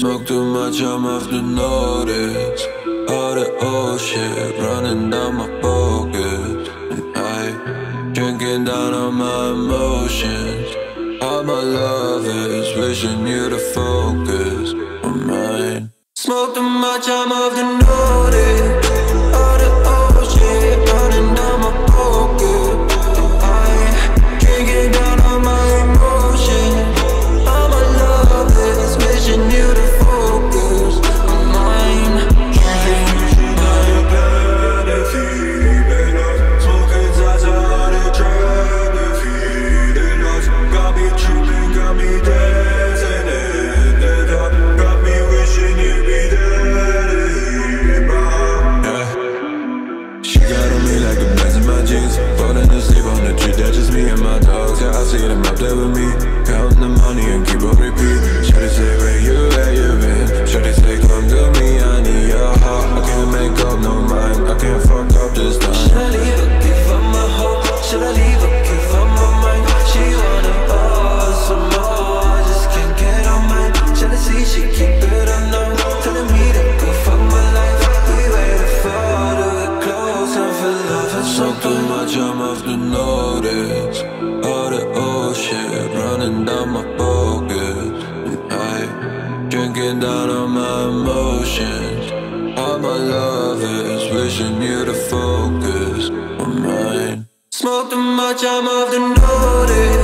Smoke too much, I'm off the notice. All the old shit running down my pockets, And I drinking down all my emotions. All my love is wishing you to focus on mine. Smoke too Rolling much I'm off the notice. All the old shit running down my pockets. I drinking down all my emotions. All my love is wishing you to focus on mine. Smoke too much, I'm off the notice.